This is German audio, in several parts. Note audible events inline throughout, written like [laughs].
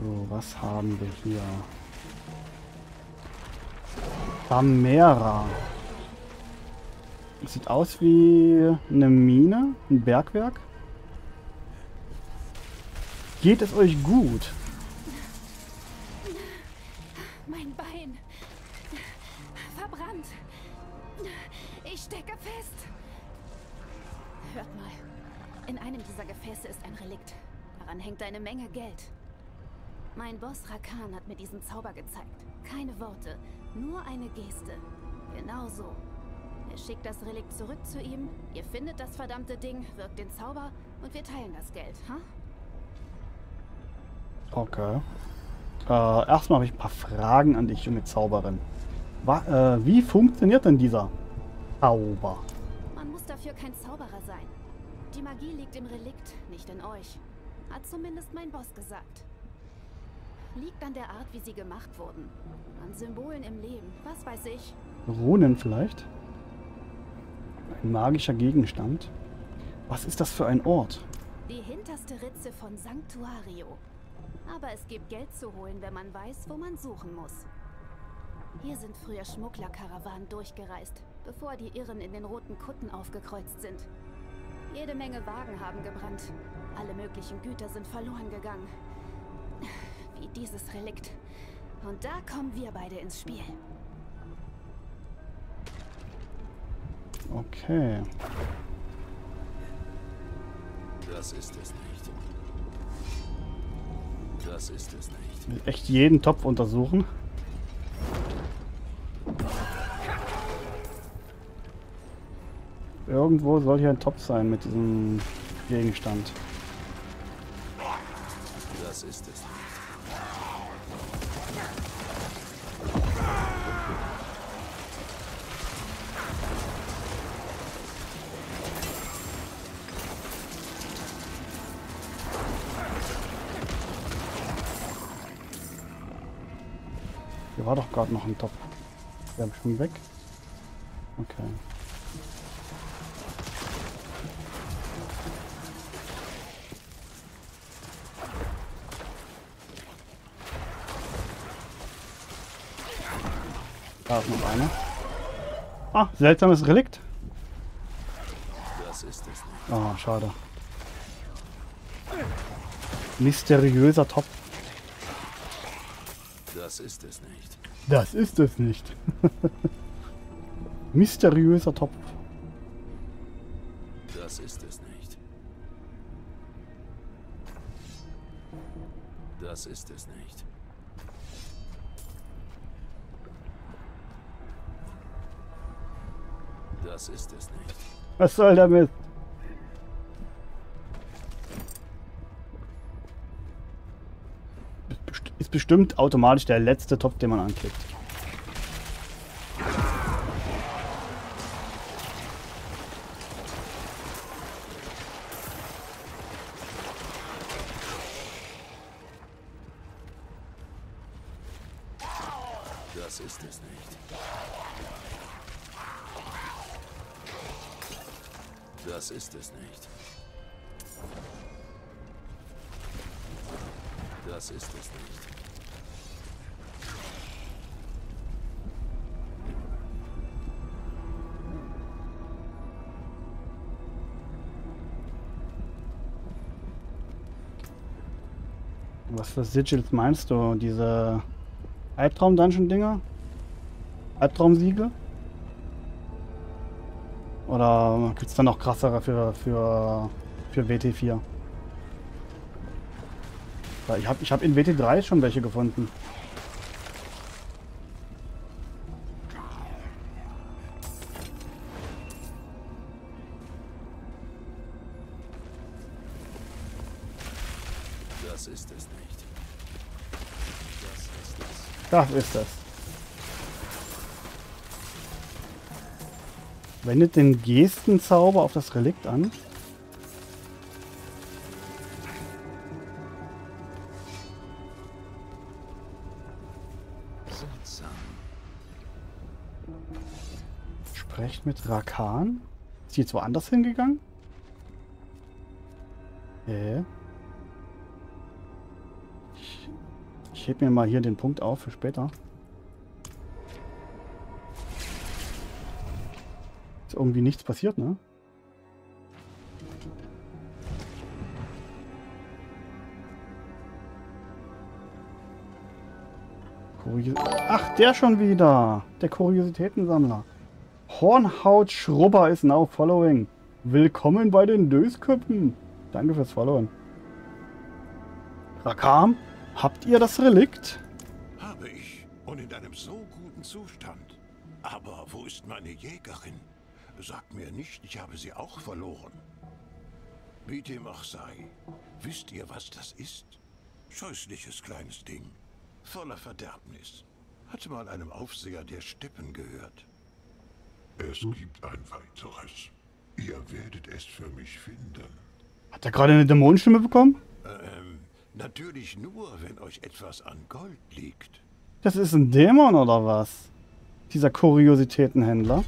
So, was haben wir hier? Bamera. Sieht aus wie eine Mine, ein Bergwerk. Geht es euch gut? Mein Boss Rakan hat mir diesen Zauber gezeigt. Keine Worte, nur eine Geste. Genau so. Er schickt das Relikt zurück zu ihm, ihr findet das verdammte Ding, wirkt den Zauber und wir teilen das Geld, ha? Okay. Äh, erstmal habe ich ein paar Fragen an dich, junge Zauberin. Wa äh, wie funktioniert denn dieser Zauber? Man muss dafür kein Zauberer sein. Die Magie liegt im Relikt, nicht in euch. Hat zumindest mein Boss gesagt. Liegt an der Art, wie sie gemacht wurden. An Symbolen im Leben, was weiß ich. Runen vielleicht? Ein magischer Gegenstand. Was ist das für ein Ort? Die hinterste Ritze von Sanctuario. Aber es gibt Geld zu holen, wenn man weiß, wo man suchen muss. Hier sind früher Schmugglerkarawanen durchgereist, bevor die Irren in den roten Kutten aufgekreuzt sind. Jede Menge Wagen haben gebrannt. Alle möglichen Güter sind verloren gegangen. Wie dieses Relikt. Und da kommen wir beide ins Spiel. Okay. Das ist es nicht. Das ist es nicht. Will echt jeden Topf untersuchen. Irgendwo soll hier ein Topf sein mit diesem Gegenstand. Das ist gerade noch ein Topf. Der ist schon weg. Okay. Da ist noch einer. Ah, seltsames Relikt. Das ist es nicht. Ah, schade. Mysteriöser Topf. Das ist es nicht. Das ist es nicht. [laughs] Mysteriöser Topf. Das ist es nicht. Das ist es nicht. Das ist es nicht. Was soll damit? Bestimmt automatisch der letzte Topf, den man anklickt. Was für Sigils meinst du? Diese Albtraum-Dungeon-Dinger? Albtraumsiegel? Oder gibt es da noch krassere für, für, für WT4? Weil ich habe ich hab in WT3 schon welche gefunden. Das ist es. Wendet den Gestenzauber auf das Relikt an. Sprecht mit Rakan. Ist die jetzt woanders hingegangen? Äh. Ich, Ich heb mir mal hier den Punkt auf für später. Ist irgendwie nichts passiert, ne? Ach, der schon wieder. Der Kuriositätensammler. Hornhaut Schrubber ist now following. Willkommen bei den Dösköppen. Danke fürs Followen. Rakam, habt ihr das Relikt? Habe ich. Und in einem so guten Zustand. Aber wo ist meine Jägerin? Sagt mir nicht, ich habe sie auch verloren. Wie dem auch sei. Wisst ihr, was das ist? Scheußliches kleines Ding. Voller Verderbnis. Hatte mal einem Aufseher der Steppen gehört. Es gibt ein weiteres. Ihr werdet es für mich finden. Hat er gerade eine Dämonenstimme bekommen? Ähm, natürlich nur, wenn euch etwas an Gold liegt. Das ist ein Dämon oder was? Dieser Kuriositätenhändler.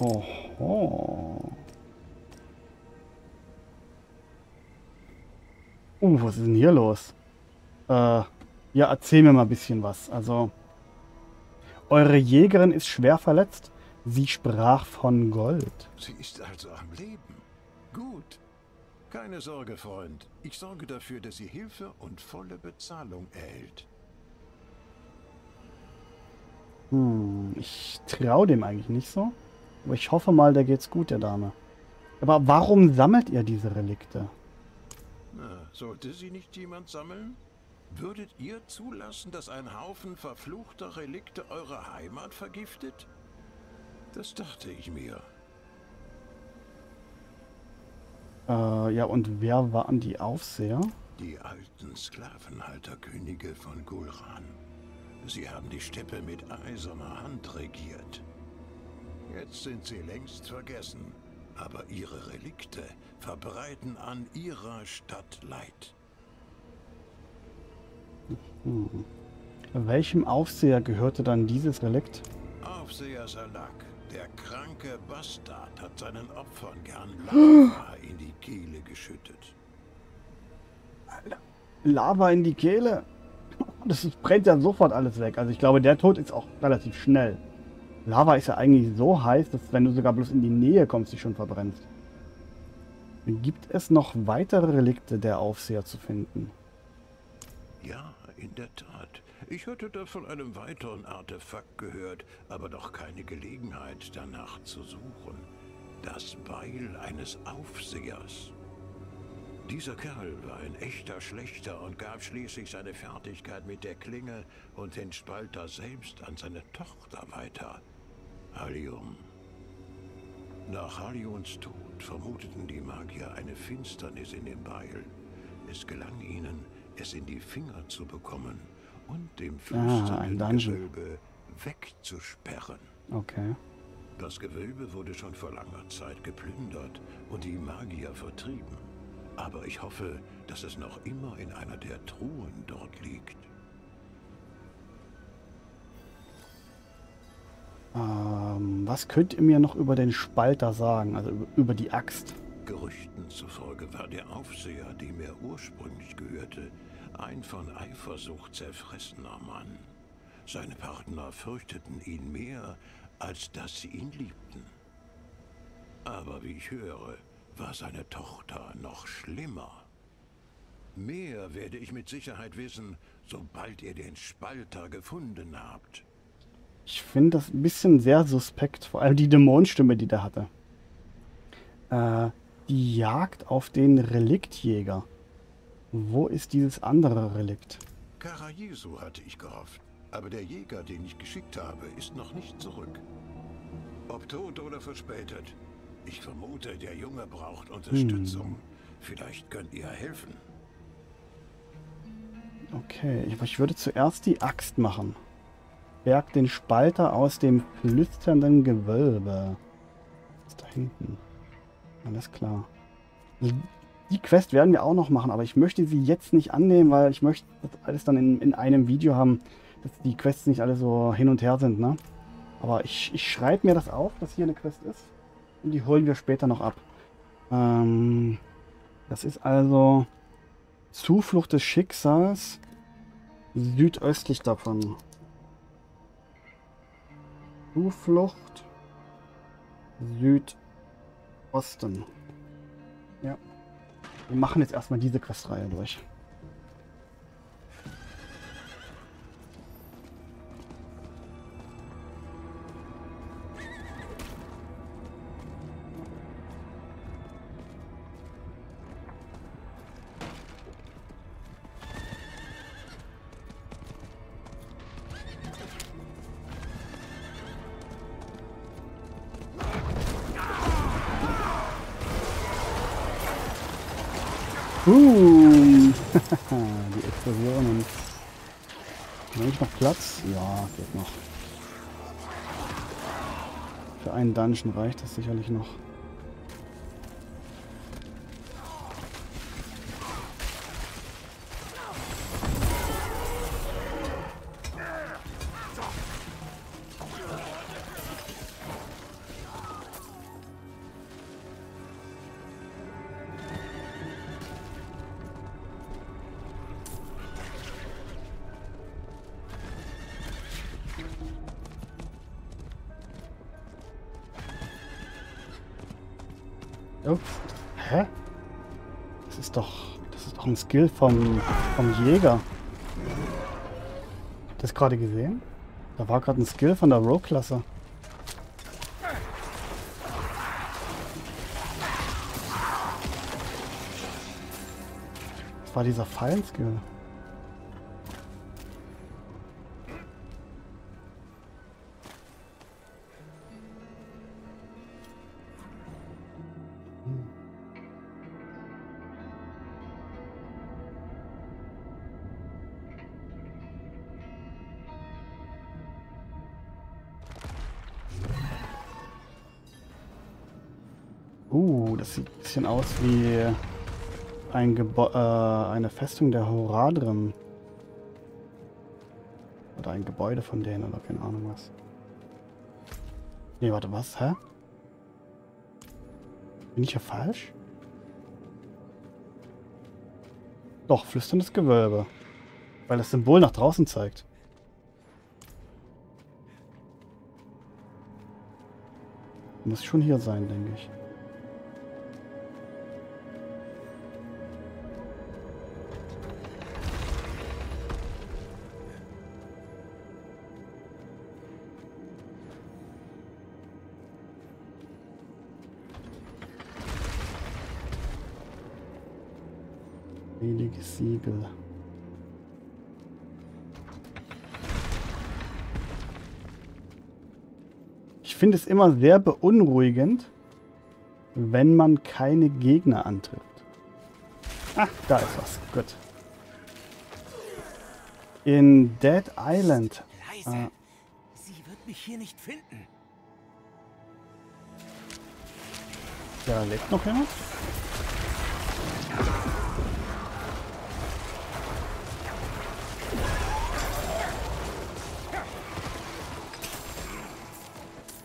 Oho. Uh, was ist denn hier los? Äh, ja, erzähl mir mal ein bisschen was. Also, eure Jägerin ist schwer verletzt. Sie sprach von Gold. Sie ist also am Leben. Gut. Keine Sorge, Freund. Ich sorge dafür, dass sie Hilfe und volle Bezahlung erhält. Hm, ich traue dem eigentlich nicht so. Aber ich hoffe mal, der geht's gut, der Dame. Aber warum sammelt ihr diese Relikte? Na, sollte sie nicht jemand sammeln? Würdet ihr zulassen, dass ein Haufen verfluchter Relikte eure Heimat vergiftet? Das dachte ich mir. Äh, ja, und wer waren die Aufseher? Die alten Sklavenhalterkönige von Gulran. Sie haben die Steppe mit eiserner Hand regiert. Jetzt sind sie längst vergessen, aber ihre Relikte verbreiten an ihrer Stadt Leid. Welchem Aufseher gehörte dann dieses Relikt? Aufseher Salak, der kranke Bastard, hat seinen Opfern gern [gasps] Lava in die Kehle geschüttet. Lava in die Kehle? [laughs] Das ist- brennt ja sofort alles weg. Also ich glaube, der Tod ist auch relativ schnell. Lava ist ja eigentlich so heiß, dass wenn du sogar bloß in die Nähe kommst, dich schon verbrennst. Gibt es noch weitere Relikte der Aufseher zu finden? Ja, in der Tat. Ich hatte da von einem weiteren Artefakt gehört, aber noch keine Gelegenheit danach zu suchen. Das Beil eines Aufsehers. Dieser Kerl war ein echter Schlechter und gab schließlich seine Fertigkeit mit der Klinge und den Spalter selbst an seine Tochter weiter. Halium. Nach Halions Tod vermuteten die Magier eine Finsternis in dem Beil. Es gelang ihnen, es in die Finger zu bekommen und dem Ah, flüsternden Dungeon. Gewölbe wegzusperren. Okay. Das Gewölbe wurde schon vor langer Zeit geplündert und die Magier vertrieben. Aber ich hoffe, dass es noch immer in einer der Truhen dort liegt. Ähm, was könnt ihr mir noch über den Spalter sagen? Also über die Axt? Gerüchten zufolge war der Aufseher, dem er ursprünglich gehörte, ein von Eifersucht zerfressener Mann. Seine Partner fürchteten ihn mehr, als dass sie ihn liebten. Aber wie ich höre, war seine Tochter noch schlimmer. Mehr werde ich mit Sicherheit wissen, sobald ihr den Spalter gefunden habt. Ich finde das ein bisschen sehr suspekt, vor allem die Dämonenstimme, die der hatte. Äh, die Jagd auf den Reliktjäger. Wo ist dieses andere Relikt? Karajesu hatte ich gehofft, aber der Jäger, den ich geschickt habe, ist noch nicht zurück. Ob tot oder verspätet. Ich vermute, der Junge braucht Unterstützung. Vielleicht könnt ihr helfen. Okay, ich, ich würde zuerst die Axt machen. Berg den Spalter aus dem flüsternden Gewölbe. Was ist da hinten? Alles klar. Die Quest werden wir auch noch machen, aber ich möchte sie jetzt nicht annehmen, weil ich möchte das alles dann in, in einem Video haben, dass die Quests nicht alle so hin und her sind, ne? Aber ich, ich schreibe mir das auf, dass hier eine Quest ist. Und die holen wir später noch ab. Ähm, Das ist also Zuflucht des Schicksals südöstlich davon. Zuflucht Südosten. Wir machen jetzt erstmal diese Questreihe durch. Boom! [laughs] Die Explosionen. Habe ich noch Platz? Ja, geht noch. Für einen Dungeon reicht das sicherlich noch. Skill vom, vom Jäger. Das gerade gesehen? Da war gerade ein Skill von der Rogue-Klasse. War dieser Fallen-Skill. Bisschen aus wie ein Gebo äh, eine Festung der Horadrim. Oder ein Gebäude von denen oder keine Ahnung was. Nee, warte, was? Hä? Bin ich hier falsch? Doch, flüsterndes Gewölbe. Weil das Symbol nach draußen zeigt. Muss schon hier sein, denke ich. Heiliges Siegel. Ich finde es immer sehr beunruhigend, wenn man keine Gegner antrifft. Ah, da ist was. Gut. In Dead Island. Leise. Ah, Sie wird mich hier nicht finden. da lebt noch jemand?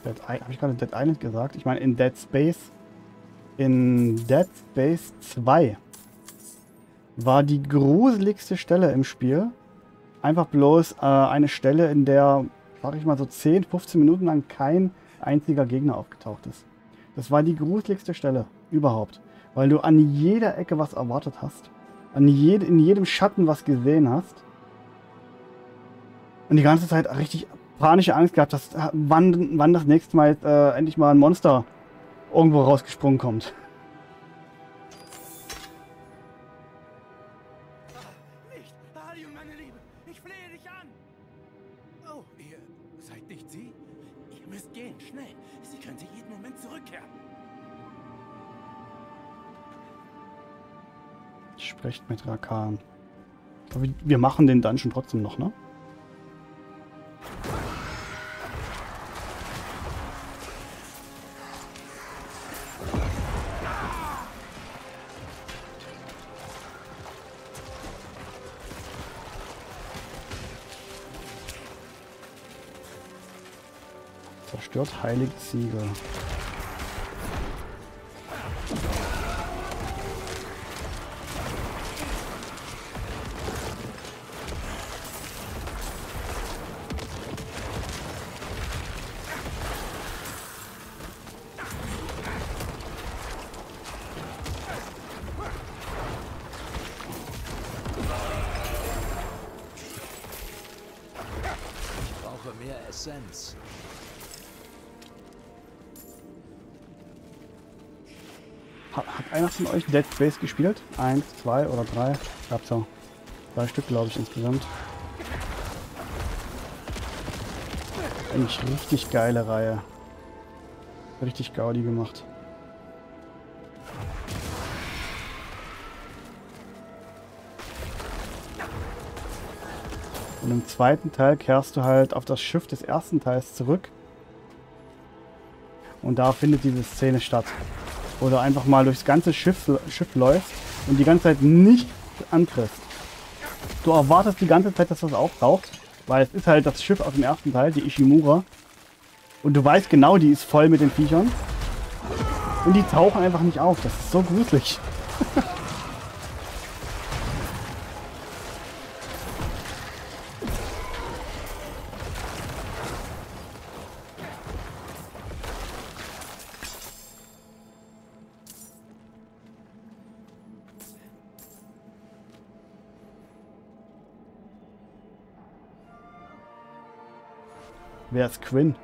Dead I Habe ich gerade Dead Island gesagt? Ich meine in Dead Space. In Dead Space 2 war die gruseligste Stelle im Spiel einfach bloß äh, eine Stelle, in der, sag ich mal, so 10, 15 Minuten lang kein einziger Gegner aufgetaucht ist. Das war die gruseligste Stelle überhaupt, weil du an jeder Ecke was erwartet hast, an jed in jedem Schatten was gesehen hast und die ganze Zeit richtig panische Angst gehabt hast, wann, wann das nächste Mal äh, endlich mal ein Monster irgendwo rausgesprungen kommt. Nicht! Halion, meine Liebe! Ich flehe dich an! Oh, ihr seid nicht Sie? Ihr müsst gehen, schnell! Sie könnte jeden Moment zurückkehren. Sprecht mit Rakan. Wir machen den Dungeon trotzdem noch, ne? Zerstört heiliges Siegel. Dead Space gespielt? Eins, zwei oder drei? Hab so drei Stück, glaube ich, insgesamt. Eigentlich richtig geile Reihe. Richtig gaudi gemacht. Und im zweiten Teil kehrst du halt auf das Schiff des ersten Teils zurück. Und da findet diese Szene statt. Du einfach mal durchs ganze Schiff, Schiff läufst und die ganze Zeit nicht antriffst. Du erwartest die ganze Zeit, dass das auftaucht. Weil es ist halt das Schiff aus dem ersten Teil, die Ishimura. Und du weißt genau, die ist voll mit den Viechern. Und die tauchen einfach nicht auf. Das ist so gruselig. Wer ist Quinn?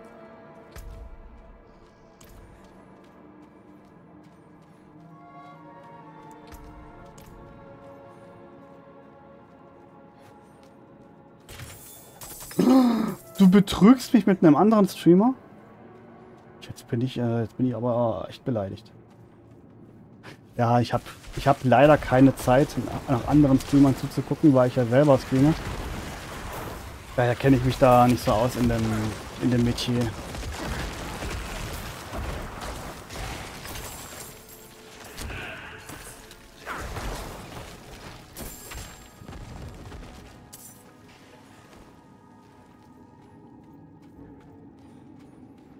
Du betrügst mich mit einem anderen Streamer? Jetzt bin ich, äh, jetzt bin ich aber echt beleidigt. Ja, ich habe ich hab leider keine Zeit, nach anderen Streamern zuzugucken, weil ich ja selber streame. Daher kenne ich mich da nicht so aus in dem, in dem Metier.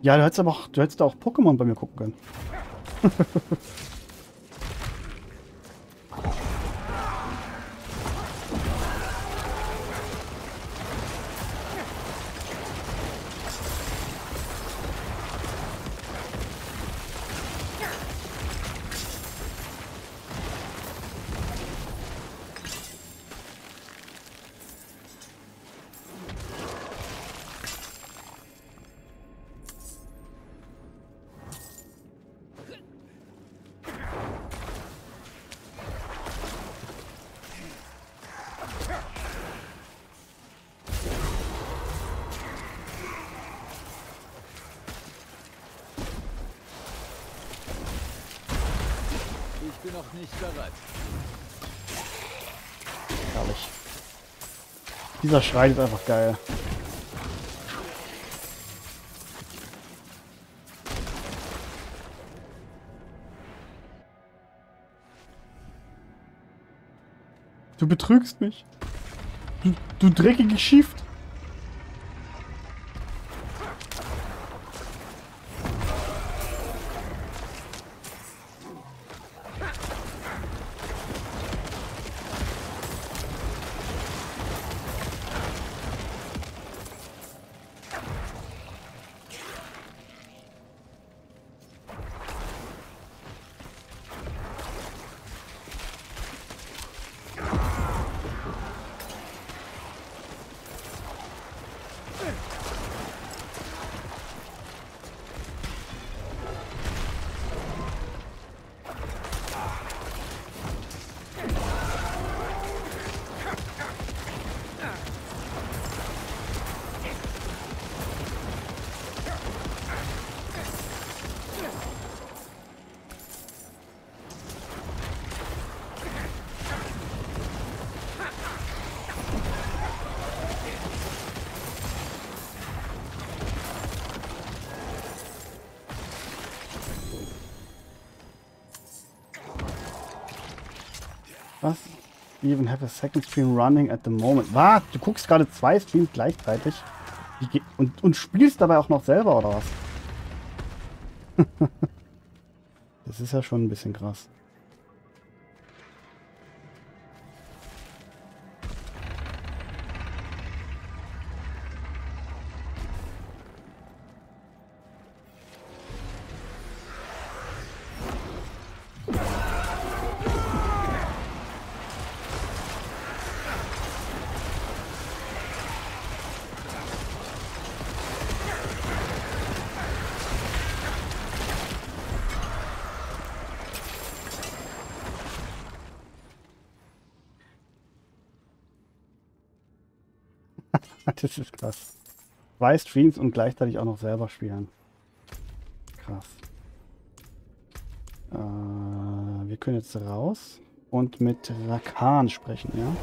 Ja, du hättest aber auch, du hättest auch Pokémon bei mir gucken können. [laughs] Ich bin noch nicht bereit. Herrlich. Dieser Schrei ist einfach geil. Du betrügst mich. Du, du dreckige Shift. Even have a second stream running at the moment. Was? Du guckst gerade zwei Streams gleichzeitig? Und, und spielst dabei auch noch selber, oder was? [laughs] das ist ja schon ein bisschen krass. Das ist krass. Zwei Streams und gleichzeitig auch noch selber spielen. Krass. Äh, wir können jetzt raus und mit Rakan sprechen, ja?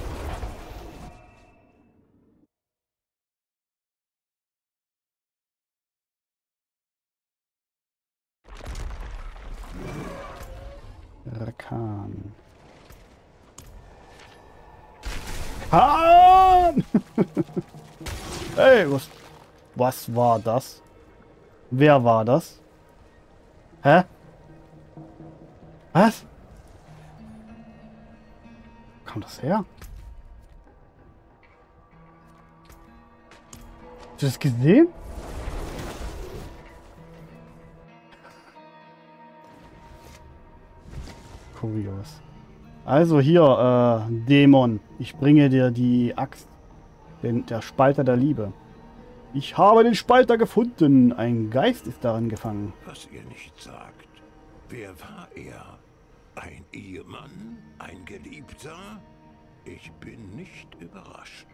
Rakan. Khan! [laughs] hey, was, was war das? Wer war das? Hä? Was? Wo kam das her? Hast du das gesehen? Kurios. Also hier, äh, Dämon. Ich bringe dir die Axt. Den, der Spalter der Liebe. Ich habe den Spalter gefunden. Ein Geist ist darin gefangen. Was ihr nicht sagt. Wer war er? Ein Ehemann? Ein Geliebter? Ich bin nicht überrascht.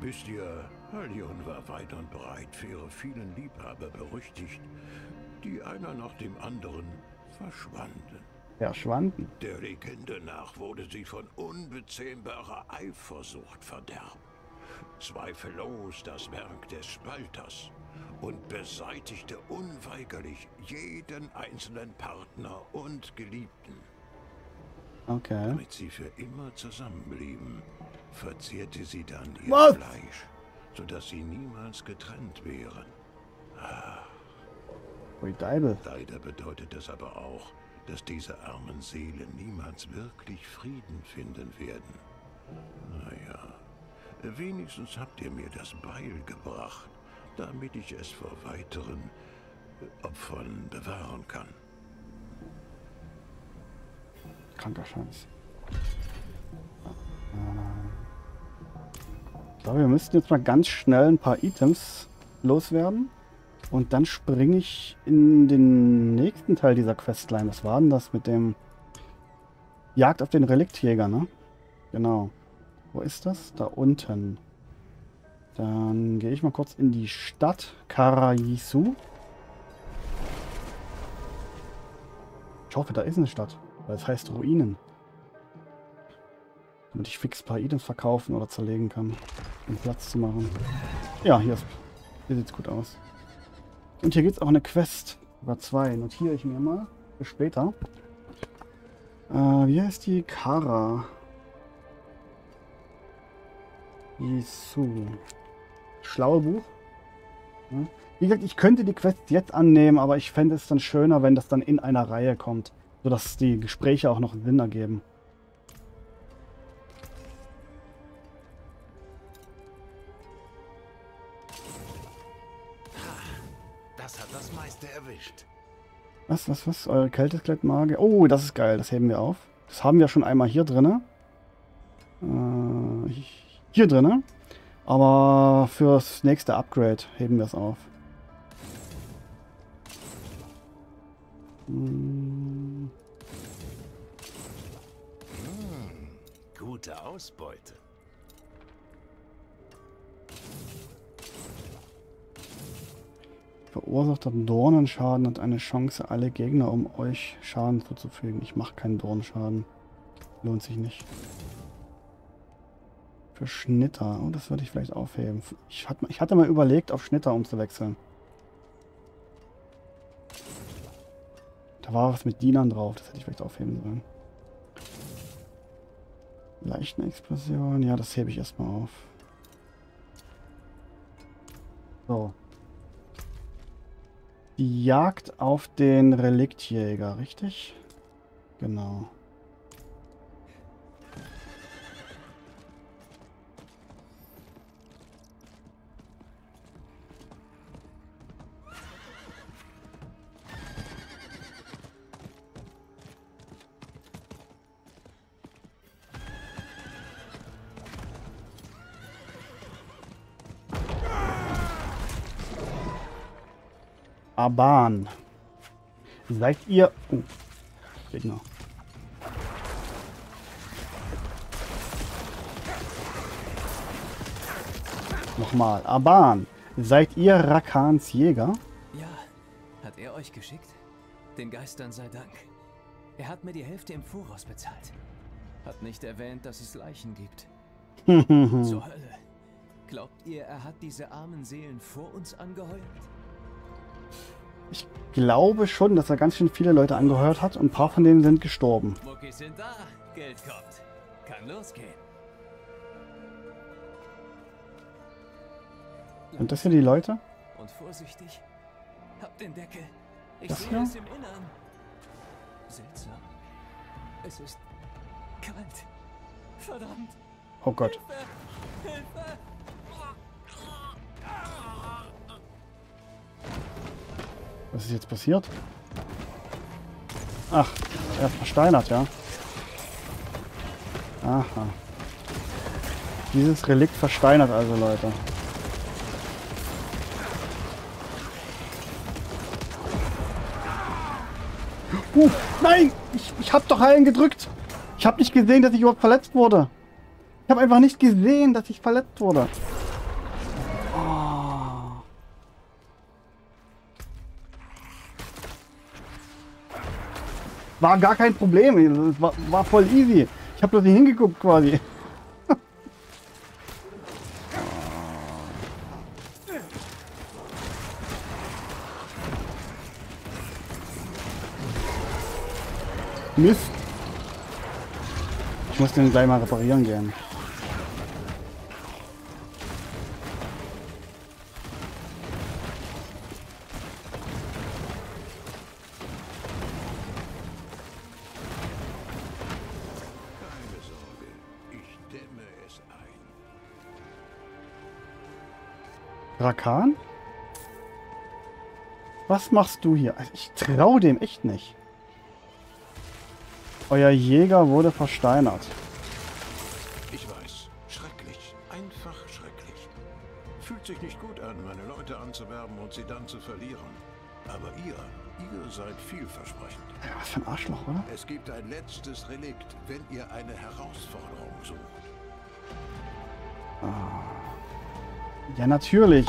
Wisst ihr, Halion war weit und breit für ihre vielen Liebhaber berüchtigt, die einer nach dem anderen verschwanden. Verschwanden. Der Legende nach wurde sie von unbezähmbarer Eifersucht verderbt. Zweifellos das Werk des Spalters und beseitigte unweigerlich jeden einzelnen Partner und Geliebten. Okay. Damit sie für immer zusammenblieben, verzehrte sie dann ihr Was? Fleisch, sodass sie niemals getrennt wären. Deibel. Leider bedeutet das aber auch, dass diese armen Seelen niemals wirklich Frieden finden werden. Wenigstens habt ihr mir das Beil gebracht, damit ich es vor weiteren äh, Opfern bewahren kann. Kranker Scheiß. Ich glaube, wir müssten jetzt mal ganz schnell ein paar Items loswerden. Und dann springe ich in den nächsten Teil dieser Questline. Was war denn das mit dem Jagd auf den Reliktjäger, ne? Genau. Wo ist das? Da unten. Dann gehe ich mal kurz in die Stadt Karayisu. Ich hoffe, da ist eine Stadt. Weil es heißt Ruinen. Damit ich fix ein paar Items verkaufen oder zerlegen kann. Um Platz zu machen. Ja, hier, hier sieht es gut aus. Und hier gibt es auch eine Quest. Über zwei. Notiere ich mir mal. Für später. Äh, wie heißt die? Kara. Jesu. Schlaue Buch. Ja. Wie gesagt, ich könnte die Quest jetzt annehmen, aber ich fände es dann schöner, wenn das dann in einer Reihe kommt. Sodass die Gespräche auch noch Sinn ergeben. Das hat das meiste erwischt. Was, was, was? Eure Kältesklettmage? Oh, das ist geil. Das heben wir auf. Das haben wir schon einmal hier drinne. Äh, hier drinne. Aber fürs nächste Upgrade heben wir es auf. Hm, Gute Ausbeute. Verursachter Dornenschaden hat eine Chance, alle Gegner um euch Schaden zuzufügen. Ich mache keinen Dornenschaden. Lohnt sich nicht. Für Schnitter. Oh, das würde ich vielleicht aufheben. Ich hatte, ich hatte mal überlegt, auf Schnitter umzuwechseln. Da war was mit Dienern drauf. Das hätte ich vielleicht aufheben sollen. Leichenexplosion. Ja, das hebe ich erstmal auf. So. Die Jagd auf den Reliktjäger, richtig? Genau. Aban. Seid ihr... Oh, Gegner. Nochmal. Aban, seid ihr Rakans Jäger? Ja, hat er euch geschickt? Den Geistern sei Dank. Er hat mir die Hälfte im Voraus bezahlt. Hat nicht erwähnt, dass es Leichen gibt. [laughs] Zur Hölle. Glaubt ihr, er hat diese armen Seelen vor uns angeheuert? Ich glaube schon, dass er ganz schön viele Leute angehört hat und ein paar von denen sind gestorben. Muckis sind da, Geld kommt. Kann losgehen. Sind das hier die Leute? Und vorsichtig. Habt den Deckel. Ich Das sehe hier? es im Innern. Seltsam. Es ist kalt. Verdammt. Oh Gott. Hilfe! Hilfe! Was ist jetzt passiert? Ach, er ist versteinert, ja. Aha. Dieses Relikt versteinert also, Leute. Uh, nein! Ich, ich hab doch heilen gedrückt. Ich habe nicht gesehen, dass ich überhaupt verletzt wurde. Ich habe einfach nicht gesehen, dass ich verletzt wurde. War gar kein Problem. Das war, war voll easy. Ich habe bloß nicht hingeguckt quasi. Mist. Ich muss den gleich mal reparieren gehen. Rakan? Was machst du hier? Also ich trau dem echt nicht. Euer Jäger wurde versteinert. Ich weiß, schrecklich, einfach schrecklich. Fühlt sich nicht gut an, meine Leute anzuwerben und sie dann zu verlieren. Aber ihr, ihr seid vielversprechend. Ja, was für ein Arschloch, oder? Es gibt ein letztes Relikt, wenn ihr eine Herausforderung sucht. Ja, natürlich.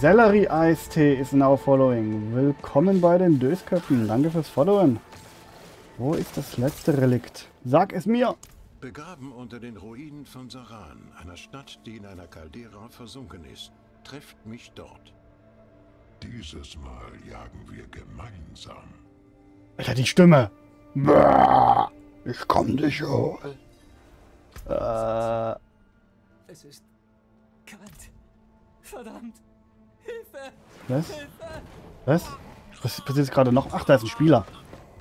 Sellerie-Eistee ist now following. Willkommen bei den Dösköpfen. Danke fürs Followen. Wo ist das letzte Relikt? Sag es mir! Begraben unter den Ruinen von Saran, einer Stadt, die in einer Caldera versunken ist. Trefft mich dort. Dieses Mal jagen wir gemeinsam. Alter, die Stimme! Ich komm dich holen. Äh, Es ist kalt. Verdammt. Hilfe! was? Was? Was passiert jetzt gerade noch? Ach, da ist ein Spieler.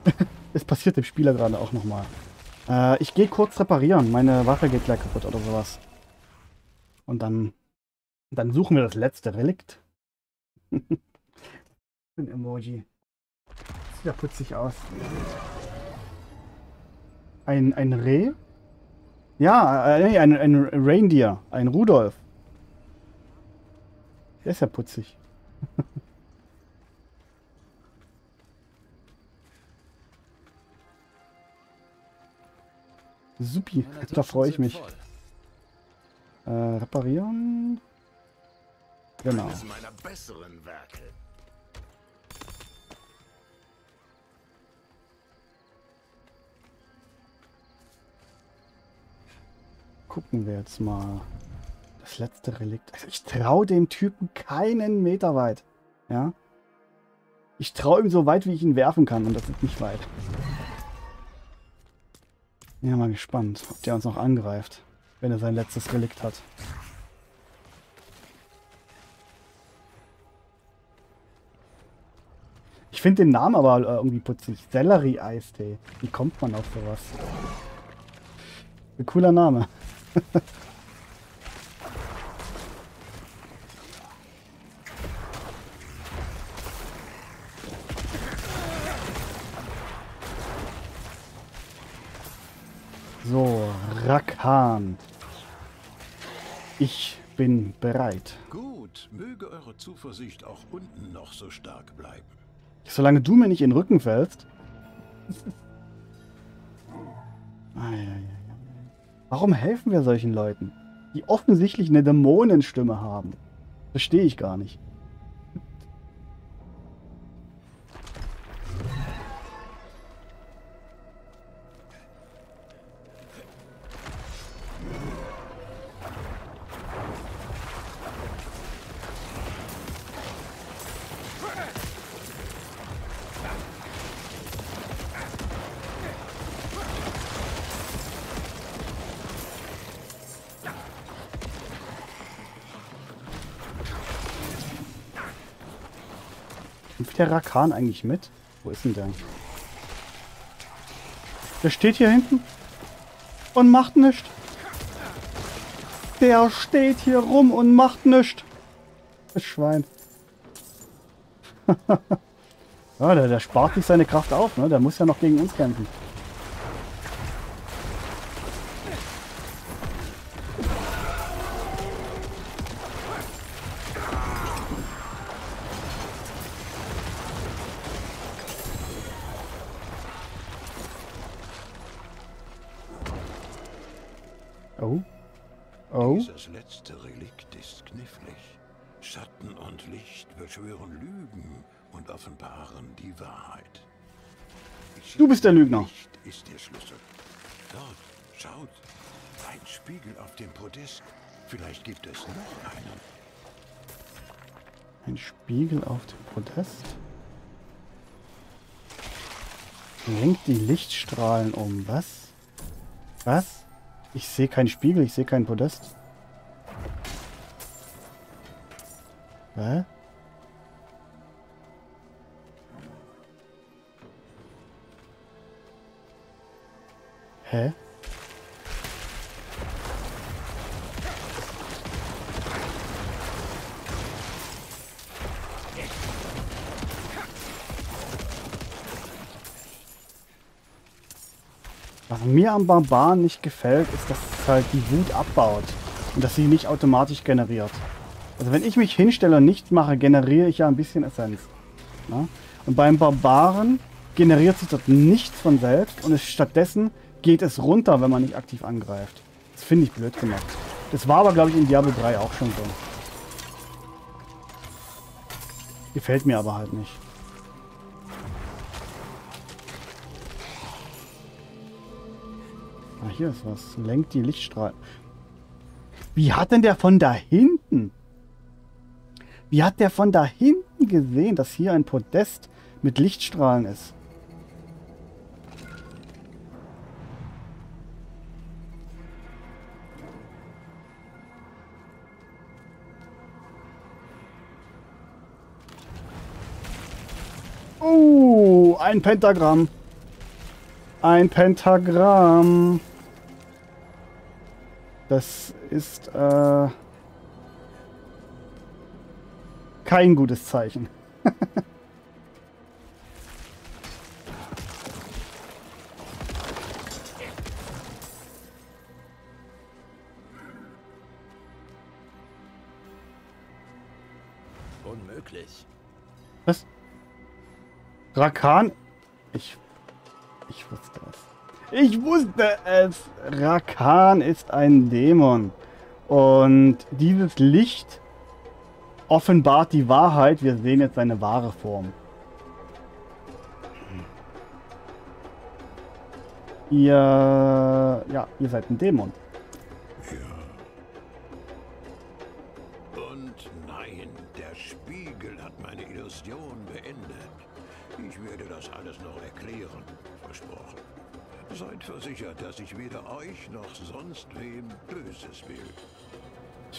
[laughs] es passiert dem Spieler gerade auch nochmal. Äh, ich gehe kurz reparieren. Meine Waffe geht gleich kaputt oder sowas. Und dann, dann suchen wir das letzte Relikt. [laughs] ein Emoji. Sieht ja putzig aus. Ein, ein Reh? Ja, äh, ein, ein Reindeer. Ein Rudolf. Der ist ja putzig. [laughs] Supi, da freue ich mich. Äh, reparieren. Genau. Gucken wir jetzt mal. Das letzte Relikt. Also ich traue dem Typen keinen Meter weit. Ja. Ich traue ihm so weit, wie ich ihn werfen kann. Und das ist nicht weit. Ja mal gespannt, ob der uns noch angreift. Wenn er sein letztes Relikt hat. Ich finde den Namen aber äh, irgendwie putzig. Sellerie-Eistee. Wie kommt man auf sowas? Ein cooler Name. [laughs] So, Rakan. Ich bin bereit. Gut, möge eure Zuversicht auch unten noch so stark bleiben. Solange du mir nicht in den Rücken fällst. [laughs] Eieiei. Warum helfen wir solchen Leuten? die offensichtlich eine Dämonenstimme haben. Verstehe ich gar nicht. Der Rakan eigentlich mit? Wo ist denn der? Der steht hier hinten und macht nichts. Der steht hier rum und macht nichts. Das Schwein. [laughs] ja, der, der spart sich seine Kraft auf, ne? Der muss ja noch gegen uns kämpfen. Der Lügner. Ist der Schlüssel. Dort, schaut. Ein Spiegel auf dem Podest. Vielleicht gibt es noch einen. Ein Spiegel auf dem Podest. Lenkt die Lichtstrahlen um. Was? Was? Ich sehe keinen Spiegel, ich sehe keinen Podest. Hä? Hä? Was mir am Barbaren nicht gefällt, ist, dass es halt die Wut abbaut und dass sie nicht automatisch generiert. Also wenn ich mich hinstelle und nichts mache, generiere ich ja ein bisschen Essenz. Ne? Und beim Barbaren generiert sich dort nichts von selbst und es stattdessen geht es runter, wenn man nicht aktiv angreift. Das finde ich blöd gemacht. Das war aber, glaube ich, in Diablo 3 auch schon so. Gefällt mir aber halt nicht. Ah, hier ist was. Lenkt die Lichtstrahlen. Wie hat denn der von da hinten? Wie hat der von da hinten gesehen, dass hier ein Podest mit Lichtstrahlen ist? Oh, ein Pentagramm. Ein Pentagramm. Das ist äh, kein gutes Zeichen. [laughs] Rakan? Ich. Ich wusste es. Ich wusste es! Rakan ist ein Dämon. Und dieses Licht offenbart die Wahrheit. Wir sehen jetzt seine wahre Form. Ihr. Ja, ihr seid ein Dämon.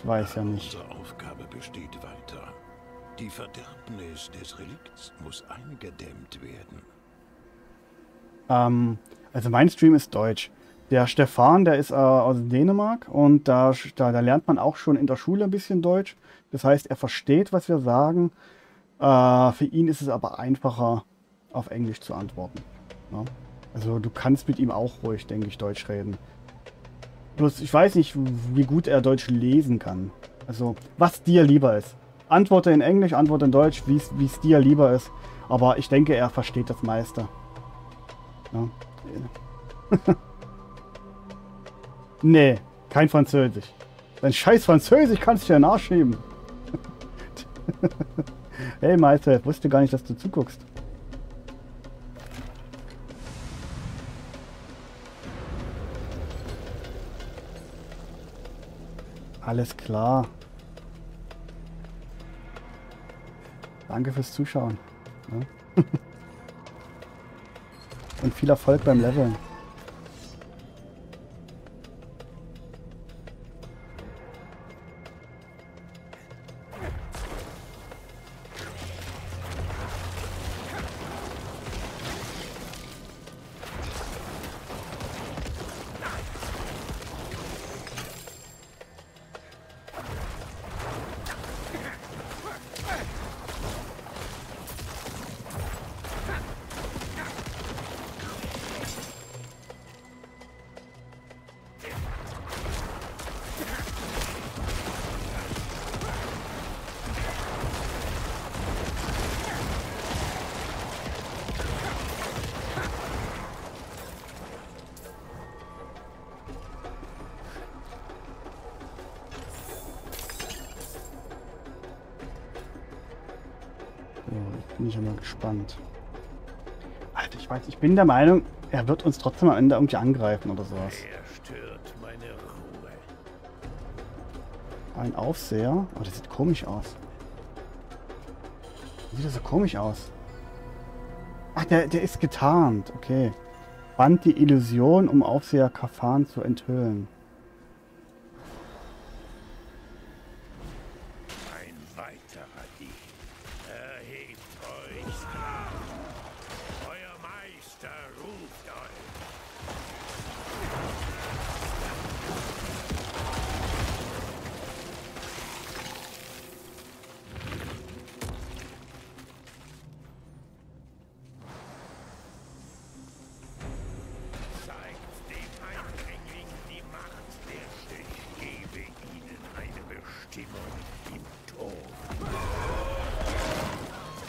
Weiß ja nicht. Unsere Aufgabe besteht weiter. Die Verderbnis des Relikts muss eingedämmt werden. Ähm, also mein Stream ist deutsch. Der Stefan, der ist äh, aus Dänemark und da, da, da lernt man auch schon in der Schule ein bisschen Deutsch. Das heißt, er versteht, was wir sagen. Äh, für ihn ist es aber einfacher, auf Englisch zu antworten. Ja? Also du kannst mit ihm auch ruhig, denke ich, Deutsch reden. Bloß ich weiß nicht, wie gut er Deutsch lesen kann. Also, was dir lieber ist. Antworte in Englisch, antworte in Deutsch, wie es dir lieber ist. Aber ich denke, er versteht das meiste. Ja. [laughs] nee, kein Französisch. Dein scheiß Französisch kannst du ja nachschieben. [laughs] hey Meister, wusste gar nicht, dass du zuguckst. Alles klar. Danke fürs Zuschauen. Ne? [laughs] Und viel Erfolg beim Leveln. Bin ich ja mal gespannt. Alter, ich weiß, ich bin der Meinung, er wird uns trotzdem am Ende irgendwie angreifen oder sowas. Ein Aufseher. Oh, das sieht komisch aus. Sieht das so komisch aus? Ach, der, der ist getarnt. Okay. Band die Illusion, um Aufseher Kafan zu enthüllen.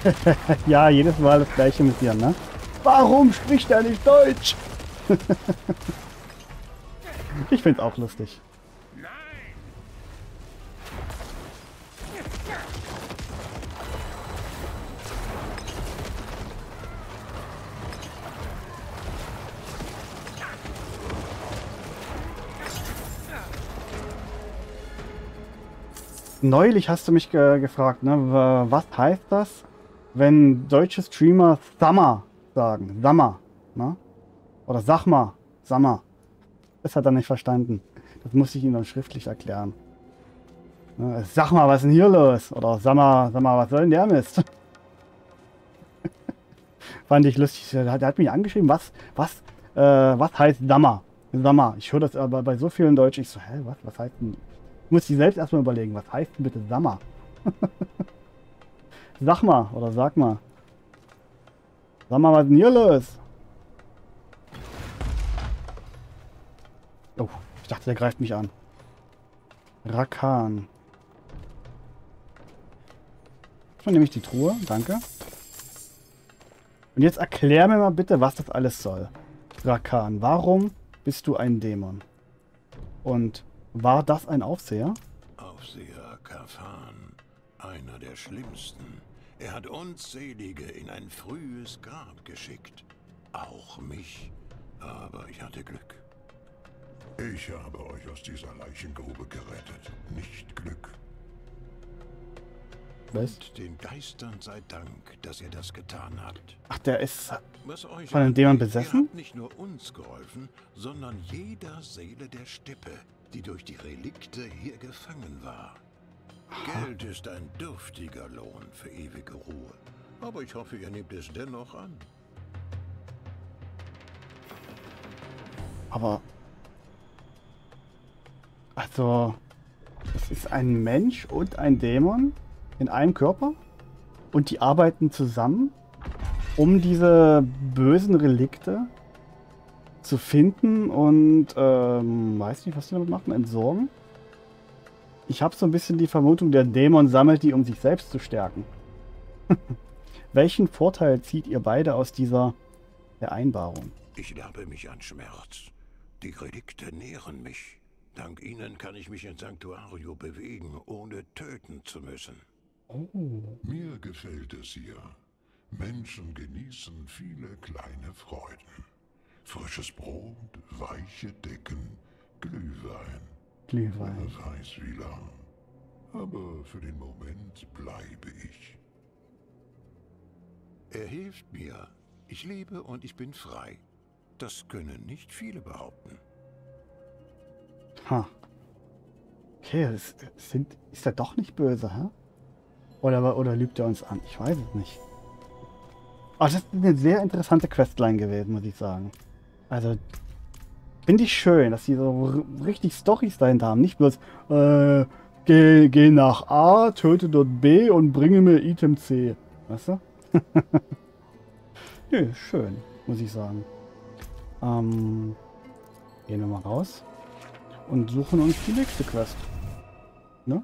[laughs] Ja, jedes Mal das gleiche mit dir, ne? Warum spricht er nicht Deutsch? [laughs] ich find's auch lustig. Neulich hast du mich ge gefragt, ne? Was heißt das, wenn deutsche Streamer Summer sagen? Summer, ne? Oder sag mal, Summer. Das hat er nicht verstanden. Das muss ich ihm dann schriftlich erklären. Ne? Sag mal, was ist denn hier los? Oder sag mal, sag mal, was soll denn der Mist? [laughs] Fand ich lustig. Der hat, der hat mich angeschrieben, was, was, äh, was heißt Summer? Summer. Ich höre das aber bei so vielen Deutschen. Ich so, hä, was, was heißt denn muss ich selbst erstmal überlegen, was heißt denn bitte Sammer? [laughs] sag mal, oder sag mal. Sag mal, was ist denn hier los? Oh, ich dachte, der greift mich an. Rakan. Schon nehme ich die Truhe, danke. Und jetzt erklär mir mal bitte, was das alles soll. Rakan, warum bist du ein Dämon? Und war das ein Aufseher? Aufseher Kafan, einer der schlimmsten. Er hat unzählige in ein frühes Grab geschickt. Auch mich. Aber ich hatte Glück. Ich habe euch aus dieser Leichengrube gerettet. Nicht Glück. Was? Und den Geistern sei Dank, dass ihr das getan habt. Ach, der ist Was euch Von einem Dämon besessen? Ihr habt nicht nur uns geholfen, sondern jeder Seele der Steppe, die durch die Relikte hier gefangen war. Geld ist ein dürftiger Lohn für ewige Ruhe. Aber ich hoffe, ihr nehmt es dennoch an. Aber. Also. Es ist ein Mensch und ein Dämon in einem Körper. Und die arbeiten zusammen, um diese bösen Relikte zu finden und ähm, weiß nicht, was die damit machen, entsorgen. Ich habe so ein bisschen die Vermutung, der Dämon sammelt die, um sich selbst zu stärken. [laughs] Welchen Vorteil zieht ihr beide aus dieser Vereinbarung? Ich labe mich an Schmerz. Die Relikte nähren mich. Dank ihnen kann ich mich in Sanctuario bewegen, ohne töten zu müssen. Mir gefällt es hier. Menschen genießen viele kleine Freuden. Frisches Brot, weiche Decken, Glühwein. Glühwein. Wer weiß wie lang. Aber für den Moment bleibe ich. Er hilft mir. Ich lebe und ich bin frei. Das können nicht viele behaupten. Ha. Okay, das sind, ist er doch nicht böse, hä? Oder, oder lügt er uns an? Ich weiß es nicht. Aber das ist eine sehr interessante Questline gewesen, muss ich sagen. Also, finde ich schön, dass sie so richtig Storys dahinter haben. Nicht bloß, äh, geh, geh nach A, töte dort B und bringe mir Item C. Weißt du? [laughs] Nö, schön, muss ich sagen. Ähm, gehen wir mal raus und suchen uns die nächste Quest. Ne?